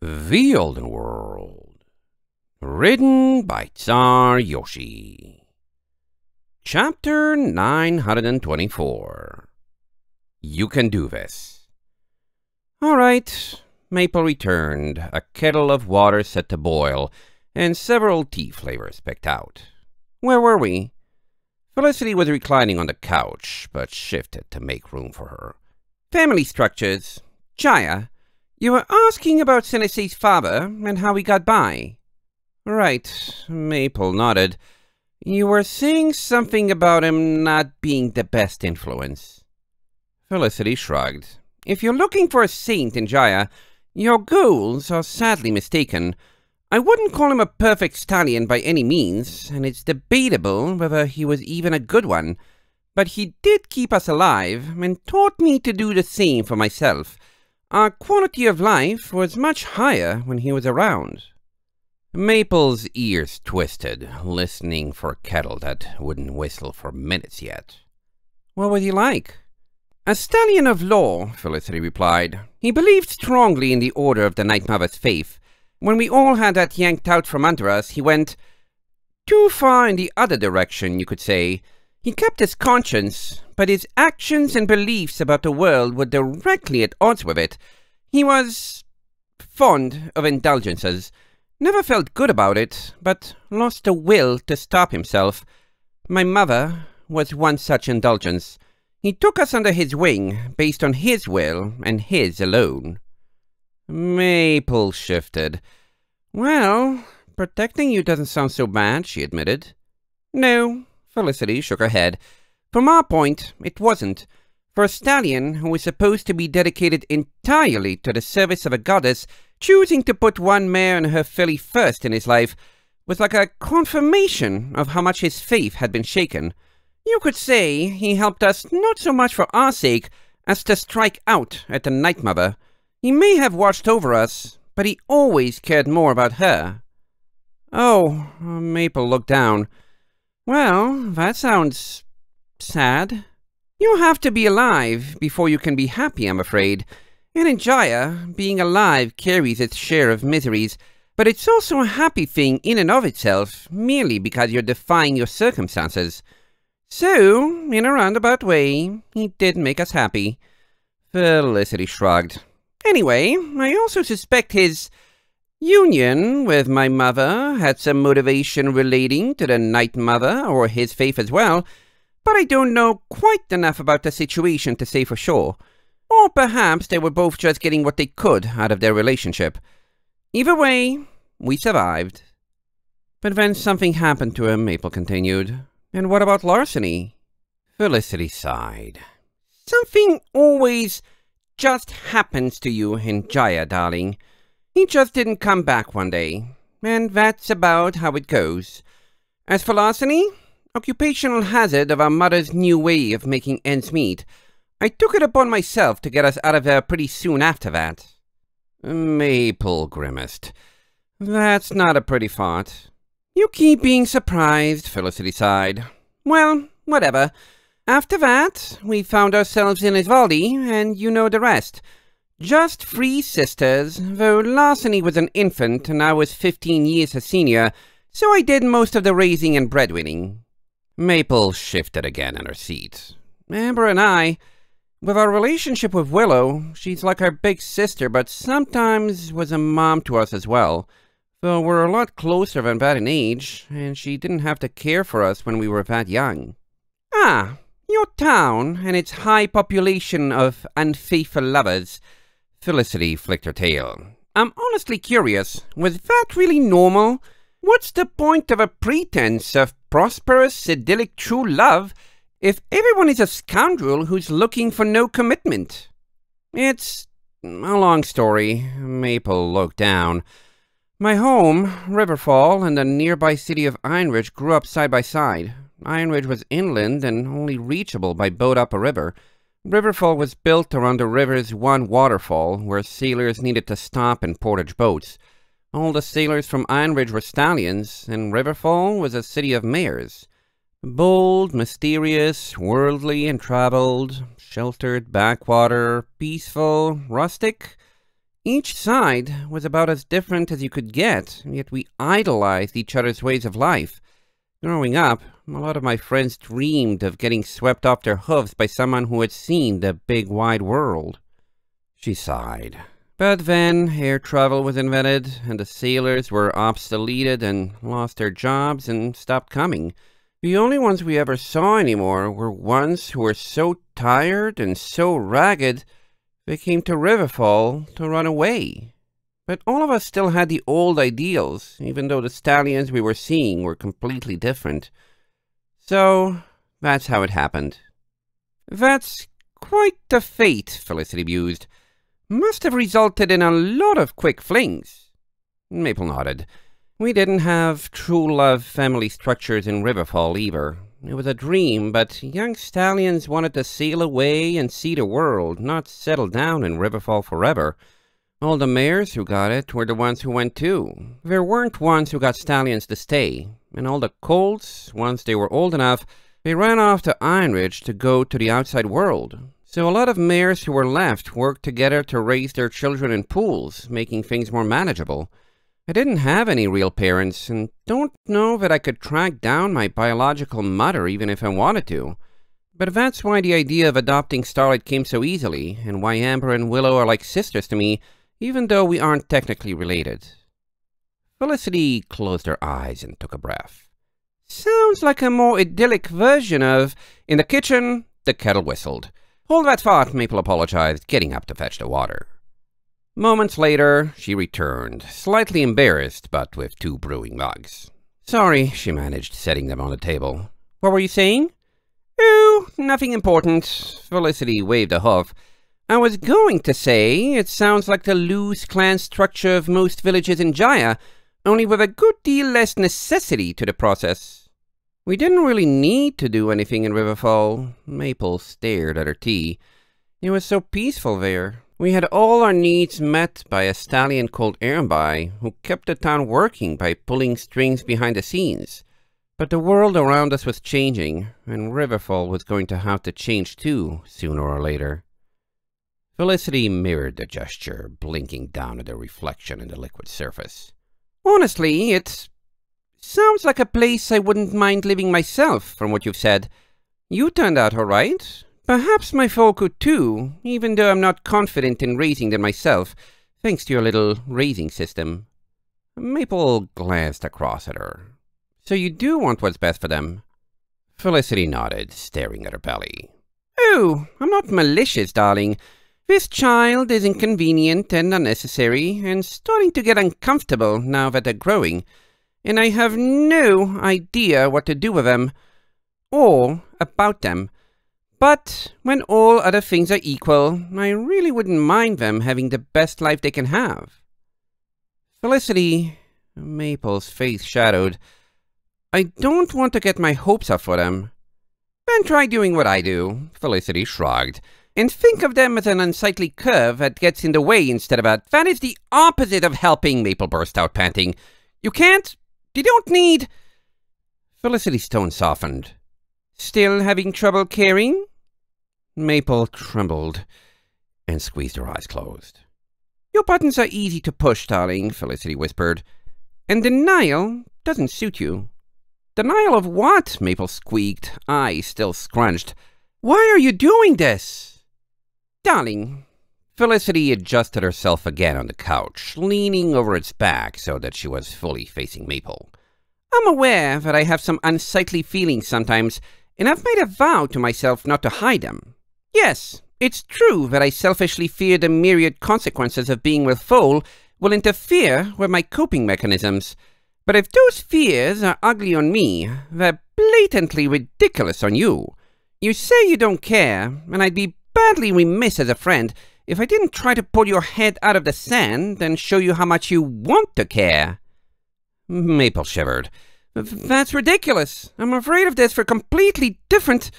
The Olden World. Written by Czar Yoshi. Chapter 924. You can do this. All right. Maple returned, a kettle of water set to boil, and several tea flavors picked out. Where were we? Felicity was reclining on the couch, but shifted to make room for her. Family structures. Jaya, you were asking about Sensei's father and how he got by. Right, Maple nodded. You were saying something about him not being the best influence. Felicity shrugged. If you're looking for a saint in Jaya, your goals are sadly mistaken. I wouldn't call him a perfect stallion by any means, and it's debatable whether he was even a good one. But he did keep us alive, and taught me to do the same for myself. Our quality of life was much higher when he was around. Maple's ears twisted, listening for kettle that wouldn't whistle for minutes yet. What was he like? A stallion of law, Felicity replied. He believed strongly in the order of the Night Mother's faith. When we all had that yanked out from under us, he went too far in the other direction, you could say. He kept his conscience, but his actions and beliefs about the world were directly at odds with it. He was fond of indulgences, never felt good about it, but lost the will to stop himself. My mother was one such indulgence. He took us under his wing, based on his will and his alone. Maple shifted. Well, protecting you doesn't sound so bad, she admitted. No, Felicity shook her head. From our point, it wasn't. For a stallion who was supposed to be dedicated entirely to the service of a goddess, choosing to put one mare and her filly first in his life was like a confirmation of how much his faith had been shaken. You could say he helped us not so much for our sake as to strike out at the Night Mother. He may have watched over us, but he always cared more about her. Oh, Maple looked down. Well, that sounds sad. You have to be alive before you can be happy, I'm afraid. And in Jaya, being alive carries its share of miseries, but it's also a happy thing in and of itself, merely because you're defying your circumstances. So, in a roundabout way, he did make us happy. Felicity shrugged. Anyway, I also suspect his union with my mother had some motivation relating to the Night Mother or his faith as well, but I don't know quite enough about the situation to say for sure. Or perhaps they were both just getting what they could out of their relationship. Either way, we survived. But then something happened to him, Maple continued. And what about Larceny? Felicity sighed. Something always just happens to you in Jaya, darling. He just didn't come back one day. And that's about how it goes. As for Larceny, occupational hazard of our mother's new way of making ends meet. I took it upon myself to get us out of there pretty soon after that. Maple grimaced. That's not a pretty thought. You keep being surprised, Felicity sighed. Well, whatever. After that, we found ourselves in Isvaldi, and you know the rest. Just three sisters, though Larceny was an infant and I was fifteen years her senior, so I did most of the raising and breadwinning. Maple shifted again in her seat. Amber and I, with our relationship with Willow, she's like our big sister, but sometimes was a mom to us as well. Though we're a lot closer than that in age, and she didn't have to care for us when we were that young. Ah, your town and its high population of unfaithful lovers. Felicity flicked her tail. I'm honestly curious, was that really normal? What's the point of a pretense of prosperous, idyllic true love if everyone is a scoundrel who's looking for no commitment? It's a long story. Maple looked down. My home, Riverfall, and the nearby city of Ironridge grew up side by side. Ironridge was inland and only reachable by boat up a river. Riverfall was built around the river's one waterfall, where sailors needed to stop and portage boats. All the sailors from Ironridge were stallions, and Riverfall was a city of mares. Bold, mysterious, worldly and traveled, sheltered backwater, peaceful, rustic. Each side was about as different as you could get, yet we idolized each other's ways of life. Growing up, a lot of my friends dreamed of getting swept off their hooves by someone who had seen the big wide world. She sighed. But then air travel was invented, and the sailors were obsoleted and lost their jobs and stopped coming. The only ones we ever saw anymore were ones who were so tired and so ragged they came to Riverfall to run away. But all of us still had the old ideals, even though the stallions we were seeing were completely different. So, that's how it happened. That's quite the fate, Felicity mused. Must have resulted in a lot of quick flings. Maple nodded. We didn't have true love family structures in Riverfall either. It was a dream, but young stallions wanted to sail away and see the world, not settle down in Riverfall forever. All the mares who got it were the ones who went too. There weren't ones who got stallions to stay, and all the colts, once they were old enough, they ran off to Ironridge to go to the outside world. So a lot of mares who were left worked together to raise their children in pools, making things more manageable. I didn't have any real parents, and don't know that I could track down my biological mother even if I wanted to. But that's why the idea of adopting Starlight came so easily, and why Amber and Willow are like sisters to me, even though we aren't technically related. Felicity closed her eyes and took a breath. Sounds like a more idyllic version of In the kitchen, the kettle whistled. Hold that thought, Maple apologized, getting up to fetch the water. Moments later, she returned, slightly embarrassed, but with two brewing mugs. Sorry, she managed, setting them on the table. What were you saying? Oh, nothing important. Felicity waved a hoof. I was going to say, it sounds like the loose clan structure of most villages in Jaya, only with a good deal less necessity to the process. We didn't really need to do anything in Riverfall. Maple stared at her tea. It was so peaceful there, we had all our needs met by a stallion called Airby, who kept the town working by pulling strings behind the scenes. But the world around us was changing, and Riverfall was going to have to change too, sooner or later. Felicity mirrored the gesture, blinking down at the reflection in the liquid surface. Honestly, it sounds like a place I wouldn't mind living myself, from what you've said. You turned out all right. Perhaps my foal could too, even though I'm not confident in raising them myself, thanks to your little raising system. Maple glanced across at her. So you do want what's best for them? Felicity nodded, staring at her belly. Oh, I'm not malicious, darling. This child is inconvenient and unnecessary, and starting to get uncomfortable now that they're growing, and I have no idea what to do with them, or about them. But when all other things are equal, I really wouldn't mind them having the best life they can have. Felicity, Maple's face shadowed. I don't want to get my hopes up for them. Then try doing what I do, Felicity shrugged, and think of them as an unsightly curve that gets in the way instead of a... That is the opposite of helping, Maple burst out, panting. You can't... You don't need... Felicity's tone softened. Still having trouble caring? Maple trembled and squeezed her eyes closed. Your buttons are easy to push, darling, Felicity whispered. And denial doesn't suit you. Denial of what? Maple squeaked, eyes still scrunched. Why are you doing this? Darling, Felicity adjusted herself again on the couch, leaning over its back so that she was fully facing Maple. I'm aware that I have some unsightly feelings sometimes, and I've made a vow to myself not to hide them. Yes, it's true that I selfishly fear the myriad consequences of being with Foal will interfere with my coping mechanisms. But if those fears are ugly on me, they're blatantly ridiculous on you. You say you don't care, and I'd be badly remiss as a friend if I didn't try to pull your head out of the sand and show you how much you want to care. Maple shivered. That's ridiculous. I'm afraid of this for completely different...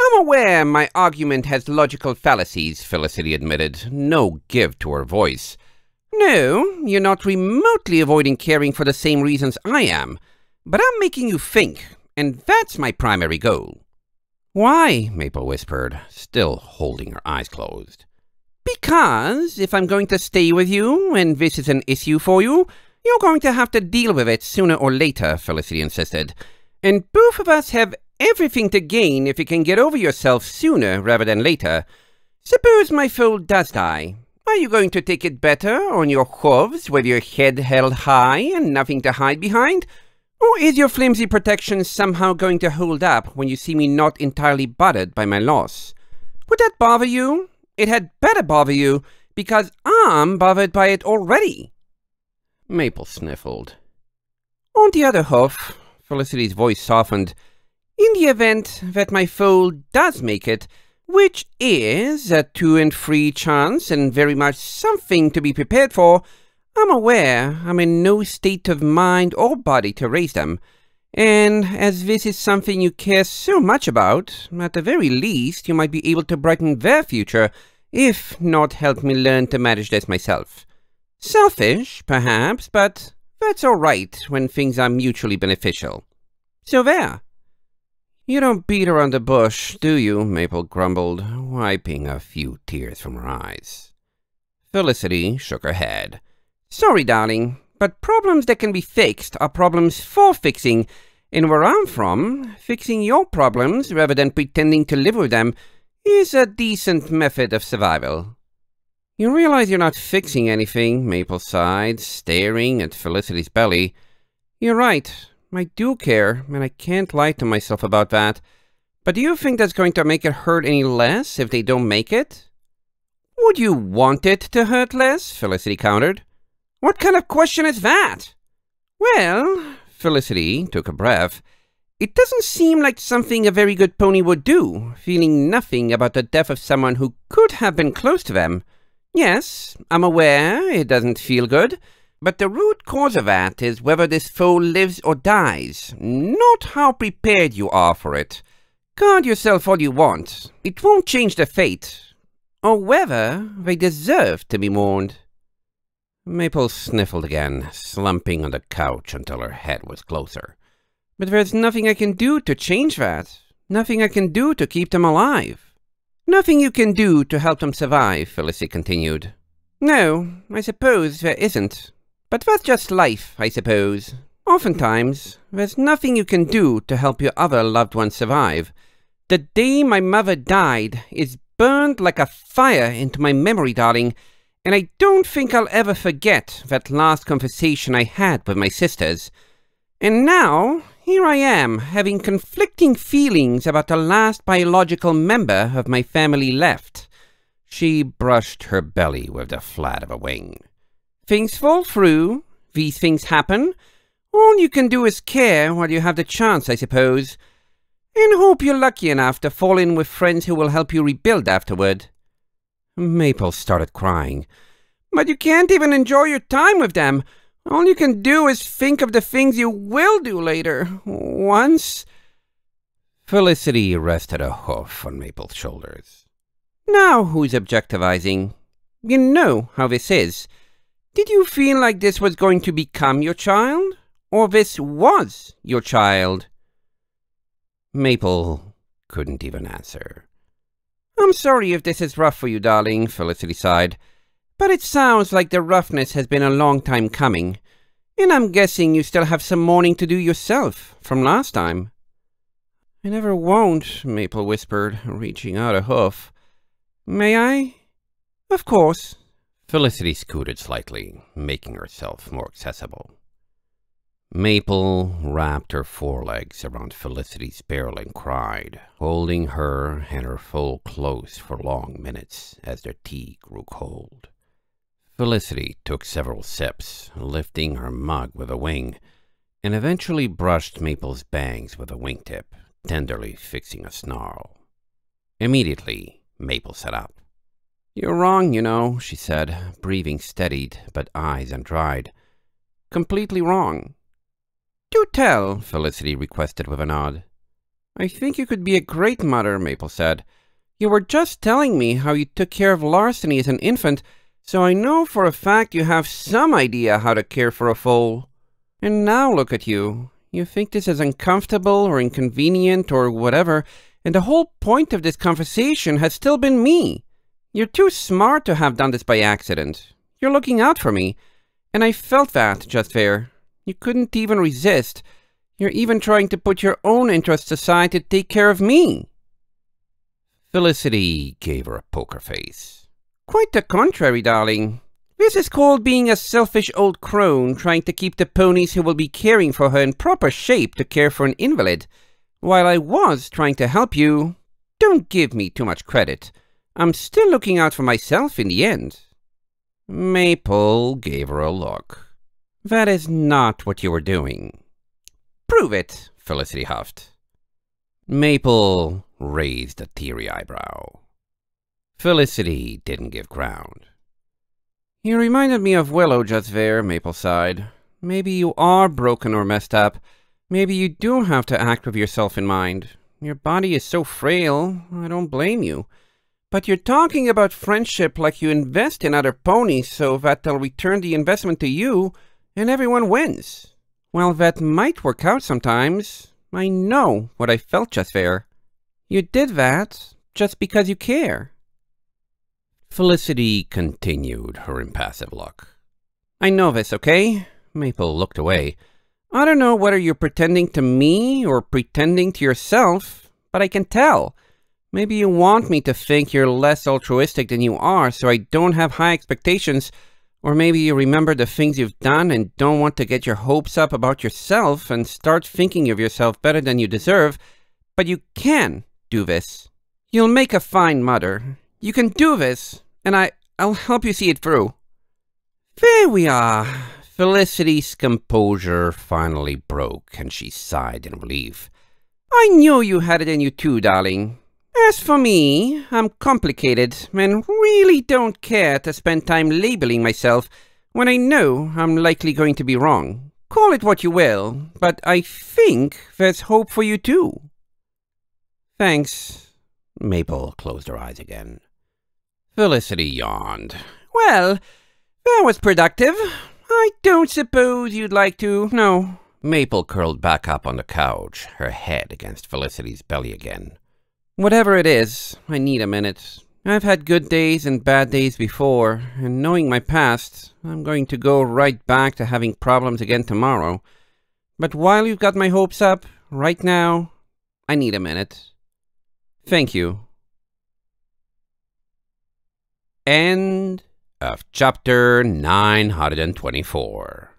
I'm aware my argument has logical fallacies, Felicity admitted, no give to her voice. No, you're not remotely avoiding caring for the same reasons I am, but I'm making you think, and that's my primary goal. Why? Maple whispered, still holding her eyes closed. Because if I'm going to stay with you and this is an issue for you, you're going to have to deal with it sooner or later, Felicity insisted. And both of us have everything to gain if you can get over yourself sooner rather than later. Suppose my foal does die. Are you going to take it better on your hooves with your head held high and nothing to hide behind? Or is your flimsy protection somehow going to hold up when you see me not entirely bothered by my loss? Would that bother you? It had better bother you, because I'm bothered by it already. Maple sniffled. On the other hoof, Felicity's voice softened, in the event that my foal does make it, which is a two and three chance and very much something to be prepared for, I'm aware I'm in no state of mind or body to raise them. And as this is something you care so much about, at the very least you might be able to brighten their future, if not help me learn to manage this myself. Selfish, perhaps, but that's all right when things are mutually beneficial. So there. You don't beat around the bush, do you? Maple grumbled, wiping a few tears from her eyes. Felicity shook her head. Sorry, darling, but problems that can be fixed are problems for fixing, and where I'm from, fixing your problems rather than pretending to live with them is a decent method of survival. You realize you're not fixing anything, Maple sighed, staring at Felicity's belly. You're right, I do care, and I can't lie to myself about that. But do you think that's going to make it hurt any less if they don't make it? Would you want it to hurt less? Felicity countered. What kind of question is that? Well, Felicity took a breath. It doesn't seem like something a very good pony would do, feeling nothing about the death of someone who could have been close to them. Yes, I'm aware it doesn't feel good, but the root cause of that is whether this foal lives or dies, not how prepared you are for it. Guard yourself all you want. It won't change their fate, or whether they deserve to be mourned. Maple sniffled again, slumping on the couch until her head was closer. But there's nothing I can do to change that. Nothing I can do to keep them alive. Nothing you can do to help them survive, Felicity continued. No, I suppose there isn't. But that's just life, I suppose. Oftentimes, there's nothing you can do to help your other loved ones survive. The day my mother died is burned like a fire into my memory, darling, and I don't think I'll ever forget that last conversation I had with my sisters. And now, here I am, having conflicting feelings about the last biological member of my family left. She brushed her belly with the flat of a wing. Things fall through, these things happen. All you can do is care while you have the chance, I suppose, and hope you're lucky enough to fall in with friends who will help you rebuild afterward. Maple started crying. But you can't even enjoy your time with them. All you can do is think of the things you will do later. Once. Felicity rested a hoof on Maple's shoulders. Now who's objectivizing? You know how this is. Did you feel like this was going to become your child? Or this was your child? Maple couldn't even answer. I'm sorry if this is rough for you, darling, Felicity sighed. But it sounds like the roughness has been a long time coming. And I'm guessing you still have some mourning to do yourself from last time. I never won't, Maple whispered, reaching out a hoof. May I? Of course. Felicity scooted slightly, making herself more accessible. Maple wrapped her forelegs around Felicity's barrel and cried, holding her and her foal close for long minutes as their tea grew cold. Felicity took several sips, lifting her mug with a wing, and eventually brushed Maple's bangs with a wingtip, tenderly fixing a snarl. Immediately, Maple sat up. You're wrong, you know, she said, breathing steadied, but eyes undried. Completely wrong. Do tell, Felicity requested with a nod. I think you could be a great mother, Maple said. You were just telling me how you took care of Larceny as an infant, so I know for a fact you have some idea how to care for a foal. And now look at you. You think this is uncomfortable or inconvenient or whatever, and the whole point of this conversation has still been me. You're too smart to have done this by accident. You're looking out for me. And I felt that, just there. You couldn't even resist. You're even trying to put your own interests aside to take care of me. Felicity gave her a poker face. Quite the contrary, darling. This is called being a selfish old crone trying to keep the ponies who will be caring for her in proper shape to care for an invalid, while I was trying to help you. Don't give me too much credit. I'm still looking out for myself in the end. Maple gave her a look. That is not what you were doing. Prove it, Felicity huffed. Maple raised a teary eyebrow. Felicity didn't give ground. You reminded me of Willow just there, Maple sighed. Maybe you are broken or messed up. Maybe you do have to act with yourself in mind. Your body is so frail, I don't blame you. But you're talking about friendship like you invest in other ponies so that they'll return the investment to you and everyone wins. Well, that might work out sometimes. I know what I felt just there. You did that just because you care. Felicity continued her impassive look. I know this, okay? Maple looked away. I don't know whether you're pretending to me or pretending to yourself, but I can tell. Maybe you want me to think you're less altruistic than you are, so I don't have high expectations, or maybe you remember the things you've done and don't want to get your hopes up about yourself and start thinking of yourself better than you deserve, but you can do this. You'll make a fine mother. You can do this, and I, I'll help you see it through. There we are. Felicity's composure finally broke, and she sighed in relief. I knew you had it in you too, darling. As for me, I'm complicated and really don't care to spend time labeling myself when I know I'm likely going to be wrong. Call it what you will, but I think there's hope for you too. Thanks. Maple closed her eyes again. Felicity yawned. Well, that was productive. I don't suppose you'd like to... No. Maple curled back up on the couch, her head against Felicity's belly again. Whatever it is, I need a minute. I've had good days and bad days before, and knowing my past, I'm going to go right back to having problems again tomorrow. But while you've got my hopes up, right now, I need a minute. Thank you. End of chapter 924.